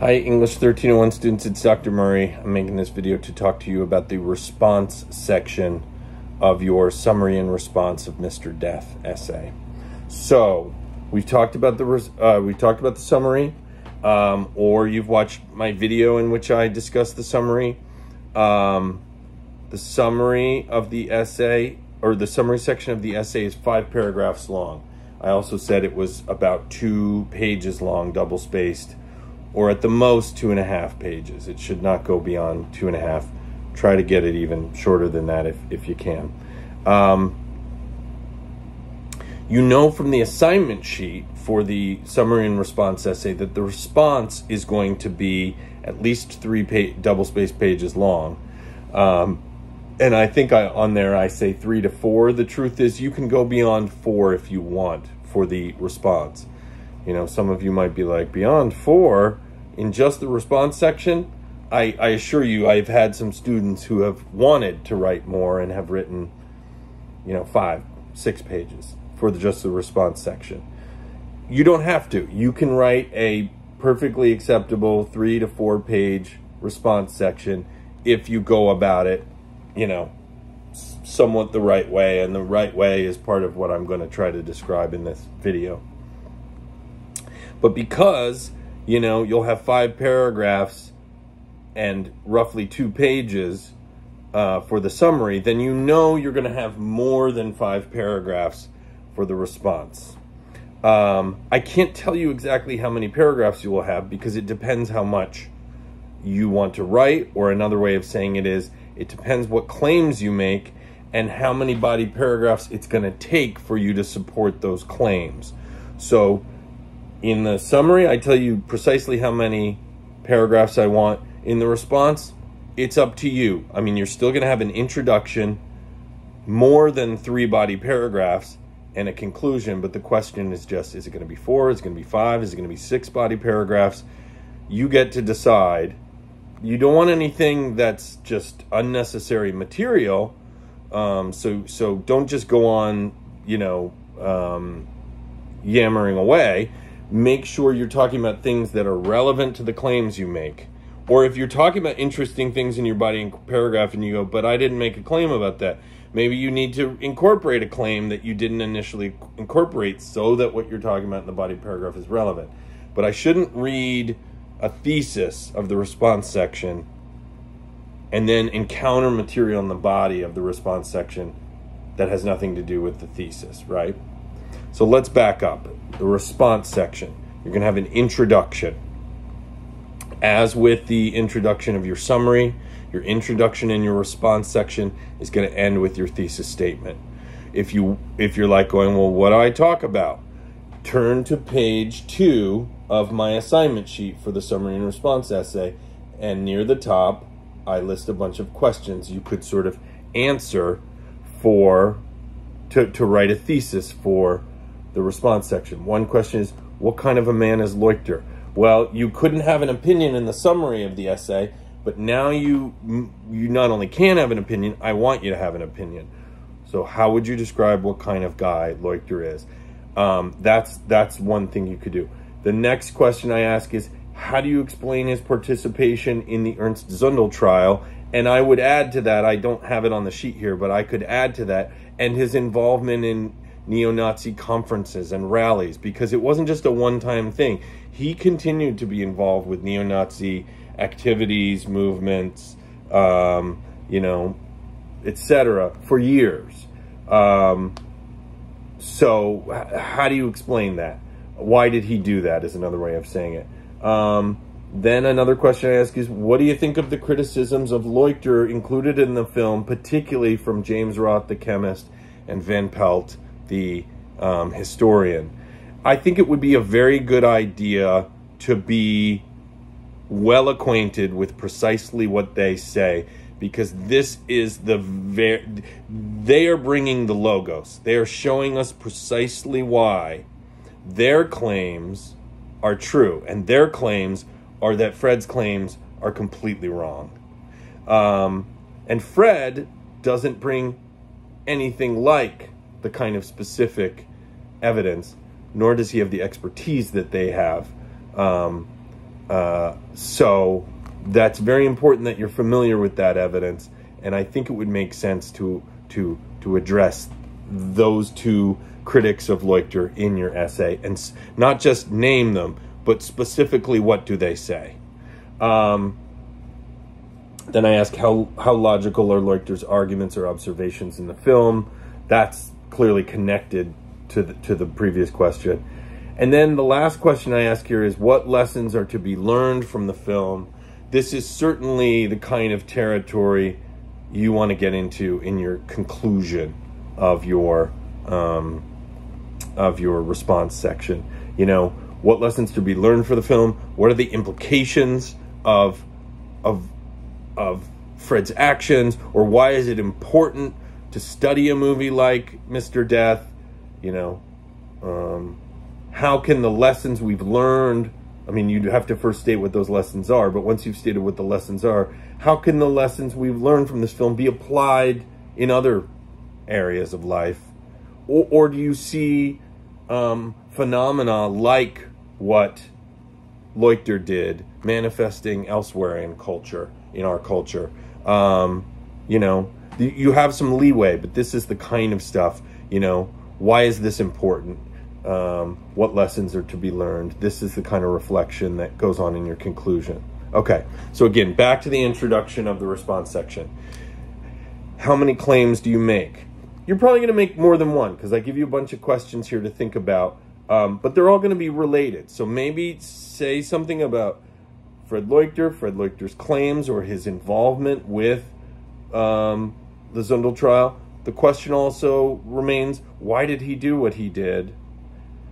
Hi, English 1301 students, it's Dr. Murray. I'm making this video to talk to you about the response section of your summary and response of Mr. Death essay. So, we've talked about the uh, we talked about the summary, um, or you've watched my video in which I discuss the summary. Um, the summary of the essay, or the summary section of the essay is five paragraphs long. I also said it was about two pages long, double spaced, or at the most two and a half pages. It should not go beyond two and a half. Try to get it even shorter than that if, if you can. Um, you know from the assignment sheet for the summary and response essay that the response is going to be at least three pa- double spaced pages long. Um, and I think I, on there I say three to four. The truth is, you can go beyond four if you want for the response. You know, some of you might be like, beyond four in just the response section. I, I assure you, I've had some students who have wanted to write more and have written, you know, five, six pages for the, just the response section. You don't have to. You can write a perfectly acceptable three to four page response section if you go about it you know, somewhat the right way, and the right way is part of what I'm going to try to describe in this video. But because, you know, you'll have five paragraphs and roughly two pages uh, for the summary, then you know you're going to have more than five paragraphs for the response. Um, I can't tell you exactly how many paragraphs you will have because it depends how much you want to write, or another way of saying it is, it depends what claims you make and how many body paragraphs it's going to take for you to support those claims. So in the summary, I tell you precisely how many paragraphs I want. In the response, it's up to you. I mean, you're still going to have an introduction, more than three body paragraphs, and a conclusion, but the question is just is it going to be four? Is it going to be five? Is it going to be six body paragraphs? You get to decide you don't want anything that's just unnecessary material. Um, so so don't just go on, you know, um, yammering away. Make sure you're talking about things that are relevant to the claims you make. Or if you're talking about interesting things in your body paragraph and you go, but I didn't make a claim about that. Maybe you need to incorporate a claim that you didn't initially incorporate so that what you're talking about in the body paragraph is relevant. But I shouldn't read a thesis of the response section and then encounter material in the body of the response section that has nothing to do with the thesis, right? So let's back up. The response section, you're going to have an introduction. As with the introduction of your summary, your introduction in your response section is going to end with your thesis statement. If you if you're like going, well, what do I talk about? Turn to page 2 of my assignment sheet for the summary and response essay. And near the top, I list a bunch of questions you could sort of answer for to, to write a thesis for the response section. One question is, what kind of a man is Leuchter? Well, you couldn't have an opinion in the summary of the essay, but now you you not only can have an opinion, I want you to have an opinion. So how would you describe what kind of guy Leuchter is? Um, that's that's one thing you could do. The next question I ask is, how do you explain his participation in the Ernst Zundel trial? And I would add to that, I don't have it on the sheet here, but I could add to that, and his involvement in neo-Nazi conferences and rallies, because it wasn't just a one-time thing. He continued to be involved with neo-Nazi activities, movements, um, you know, etc., for years. Um, so, how do you explain that? why did he do that is another way of saying it. Um, then another question I ask is, what do you think of the criticisms of Leuchter included in the film, particularly from James Roth, the chemist, and Van Pelt, the um, historian? I think it would be a very good idea to be well acquainted with precisely what they say because this is the very they are bringing the logos they are showing us precisely why their claims are true, and their claims are that Fred's claims are completely wrong. Um, and Fred doesn't bring anything like the kind of specific evidence, nor does he have the expertise that they have. Um, Uh, so that's very important that you're familiar with that evidence, and I think it would make sense to to to address those two critics of Leuchter in your essay, and not just name them, but specifically what do they say. Um, then I ask how how logical are Leuchter's arguments or observations in the film. That's clearly connected to the, to the previous question. And then the last question I ask here is what lessons are to be learned from the film? This is certainly the kind of territory you want to get into in your conclusion of your um, of your response section. You know, what lessons to be learned for the film? What are the implications of of of Fred's actions, or why is it important to study a movie like Mr. Death? You know, um, how can the lessons we've learned? I mean, you have to first state what those lessons are, but once you've stated what the lessons are, how can the lessons we've learned from this film be applied in other areas of life? Or, or do you see um, phenomena like what Leuchter did manifesting elsewhere in culture, in our culture? Um, you know, you have some leeway, but this is the kind of stuff, you know, why is this important? Um, what lessons are to be learned? This is the kind of reflection that goes on in your conclusion. Okay, so again, back to the introduction of the response section. How many claims do you make? You're probably going to make more than one because I give you a bunch of questions here to think about, um, but they're all going to be related. So maybe say something about Fred Leuchter, Fred Leuchter's claims, or his involvement with um, the Zundel trial. The question also remains why did he do what he did?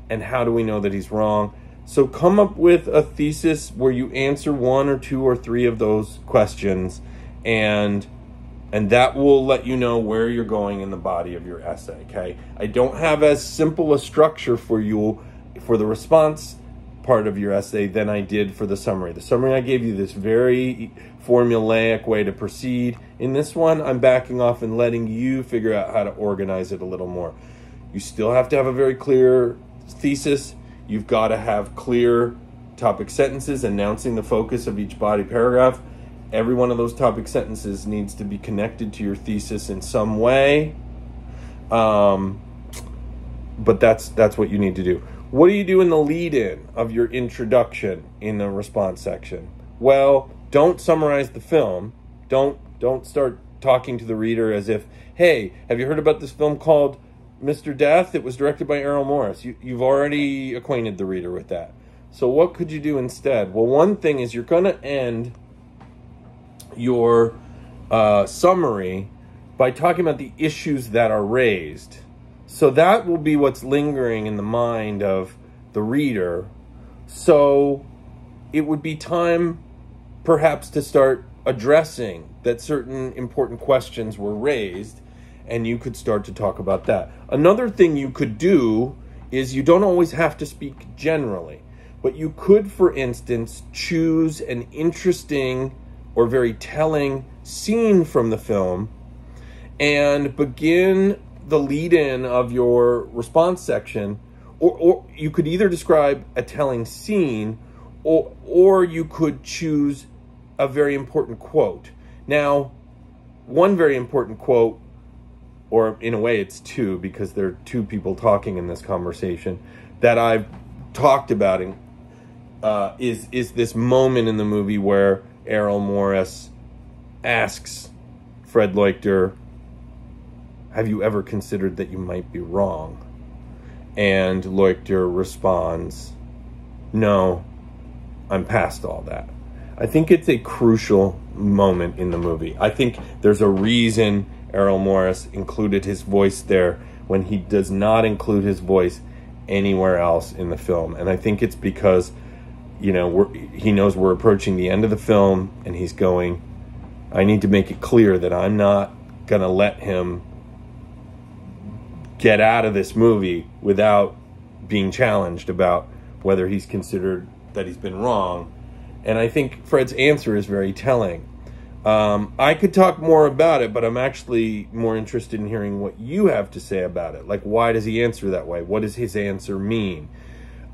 And how do we know that he's wrong? So come up with a thesis where you answer one or two or three of those questions and and that will let you know where you're going in the body of your essay, okay? I don't have as simple a structure for you for the response part of your essay than I did for the summary. The summary I gave you this very formulaic way to proceed. In this one, I'm backing off and letting you figure out how to organize it a little more. You still have to have a very clear thesis. You've got to have clear topic sentences announcing the focus of each body paragraph. Every one of those topic sentences needs to be connected to your thesis in some way. Um, but that's that's what you need to do. What do you do in the lead in of your introduction in the response section? Well, don't summarize the film. Don't don't start talking to the reader as if, "Hey, have you heard about this film called Mr. Death? It was directed by Errol Morris." You you've already acquainted the reader with that. So what could you do instead? Well, one thing is you're going to end your uh, summary by talking about the issues that are raised so that will be what's lingering in the mind of the reader. So it would be time perhaps to start addressing that certain important questions were raised and you could start to talk about that. Another thing you could do is you don't always have to speak generally, but you could, for instance, choose an interesting or very telling scene from the film and begin the lead in of your response section, or, or you could either describe a telling scene or, or you could choose a very important quote. Now, one very important quote, or in a way it's two because there are two people talking in this conversation that I've talked about, in, uh, is, is this moment in the movie where Errol Morris asks Fred Leuchter have you ever considered that you might be wrong? And Leuchter responds, No, I'm past all that. I think it's a crucial moment in the movie. I think there's a reason Errol Morris included his voice there when he does not include his voice anywhere else in the film. And I think it's because, you know, he knows we're approaching the end of the film and he's going, I need to make it clear that I'm not going to let him get out of this movie without being challenged about whether he's considered that he's been wrong. And I think Fred's answer is very telling. Um, I could talk more about it, but I'm actually more interested in hearing what you have to say about it. Like, why does he answer that way? What does his answer mean?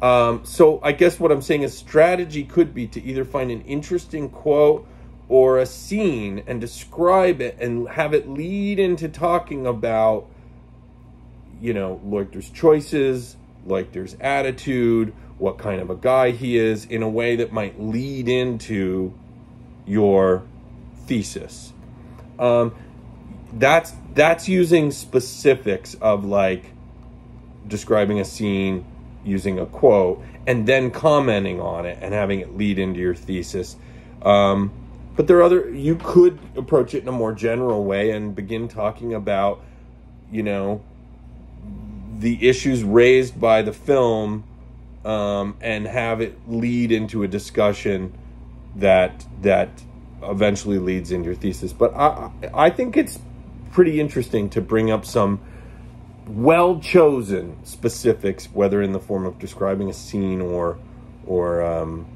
Um, so I guess what I'm saying is strategy could be to either find an interesting quote or a scene and describe it and have it lead into talking about, you know, Leuchter's choices, Leuchter's attitude, what kind of a guy he is, in a way that might lead into your thesis. Um, that's that's using specifics of like describing a scene using a quote and then commenting on it and having it lead into your thesis. Um, but there are other, you could approach it in a more general way and begin talking about, you know, the issues raised by the film um, and have it lead into a discussion that that eventually leads into your thesis. But I I think it's pretty interesting to bring up some well chosen specifics, whether in the form of describing a scene or or um,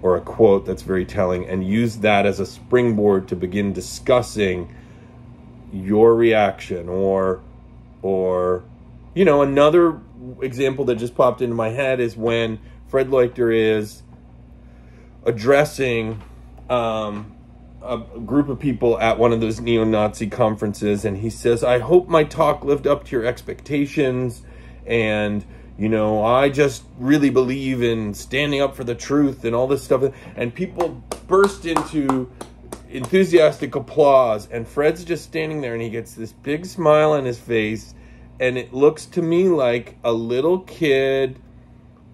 or a quote that's very telling, and use that as a springboard to begin discussing your reaction or or you know another example that just popped into my head is when Fred Leuchter is addressing um, a group of people at one of those neo-Nazi conferences, and he says, "I hope my talk lived up to your expectations, and you know, I just really believe in standing up for the truth and all this stuff." And people burst into enthusiastic applause, and Fred's just standing there, and he gets this big smile on his face, and it looks to me like a little kid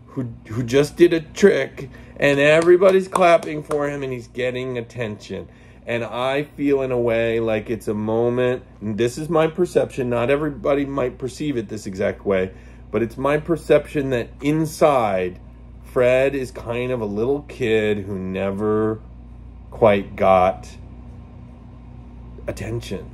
who who just did a trick and everybody's clapping for him and he's getting attention and I feel in a way like it's a moment, this is my perception, not everybody might perceive it this exact way, but it's my perception that inside, Fred is kind of a little kid who never quite got attention.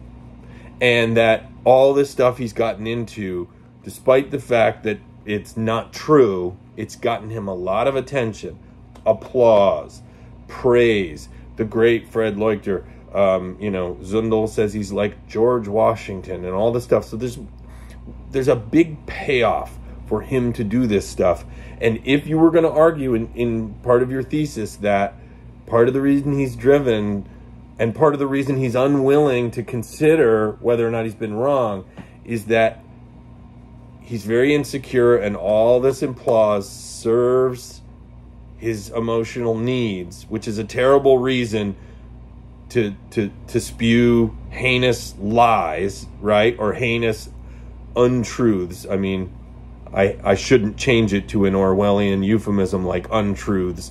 And that all this stuff he's gotten into, despite the fact that it's not true, it's gotten him a lot of attention, applause, praise the great Fred Leuchter. Um, you know, Zundel says he's like George Washington and all this stuff. So there's there's a big payoff for him to do this stuff. And if you were going to argue in, in part of your thesis that part of the reason he's driven and part of the reason he's unwilling to consider whether or not he's been wrong is that he's very insecure and all this applause serves his emotional needs, which is a terrible reason to to to spew heinous lies, right? Or heinous untruths. I mean, I I shouldn't change it to an Orwellian euphemism like untruths,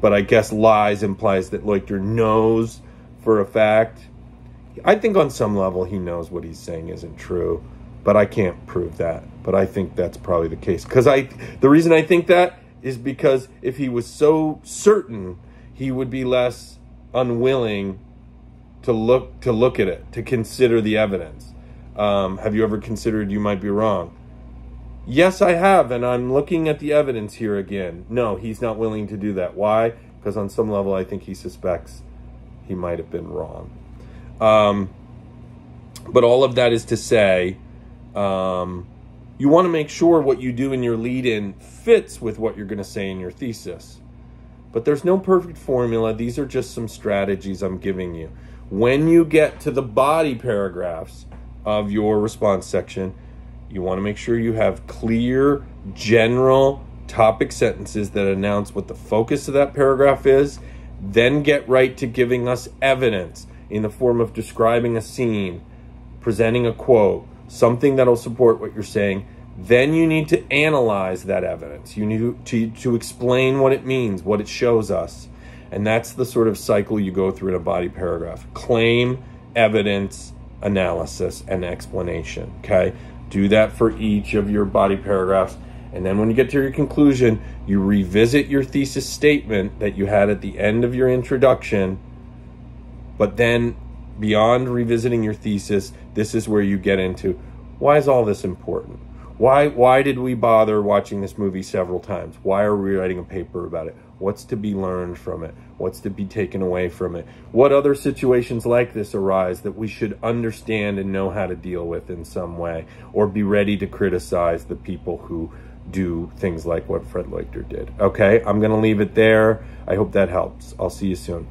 but I guess lies implies that Leuchter knows for a fact. I think on some level he knows what he's saying isn't true, but I can't prove that. But I think that's probably the case because I the reason I think that is because if he was so certain, he would be less unwilling to look to look at it, to consider the evidence. Um, have you ever considered you might be wrong? Yes, I have, and I'm looking at the evidence here again. No, he's not willing to do that. Why? Because on some level, I think he suspects he might have been wrong. Um, but all of that is to say, um, you want to make sure what you do in your lead in fits with what you're going to say in your thesis. But there's no perfect formula. These are just some strategies I'm giving you. When you get to the body paragraphs of your response section, you want to make sure you have clear, general topic sentences that announce what the focus of that paragraph is. Then get right to giving us evidence in the form of describing a scene, presenting a quote, something that'll support what you're saying. Then you need to analyze that evidence. You need to, to explain what it means, what it shows us. And that's the sort of cycle you go through in a body paragraph. Claim, evidence, analysis, and explanation. Okay? Do that for each of your body paragraphs. And then when you get to your conclusion, you revisit your thesis statement that you had at the end of your introduction. But then beyond revisiting your thesis, this is where you get into why is all this important? Why why did we bother watching this movie several times? Why are we writing a paper about it? What's to be learned from it? What's to be taken away from it? What other situations like this arise that we should understand and know how to deal with in some way or be ready to criticize the people who do things like what Fred Leuchter did. Okay, I'm going to leave it there. I hope that helps. I'll see you soon.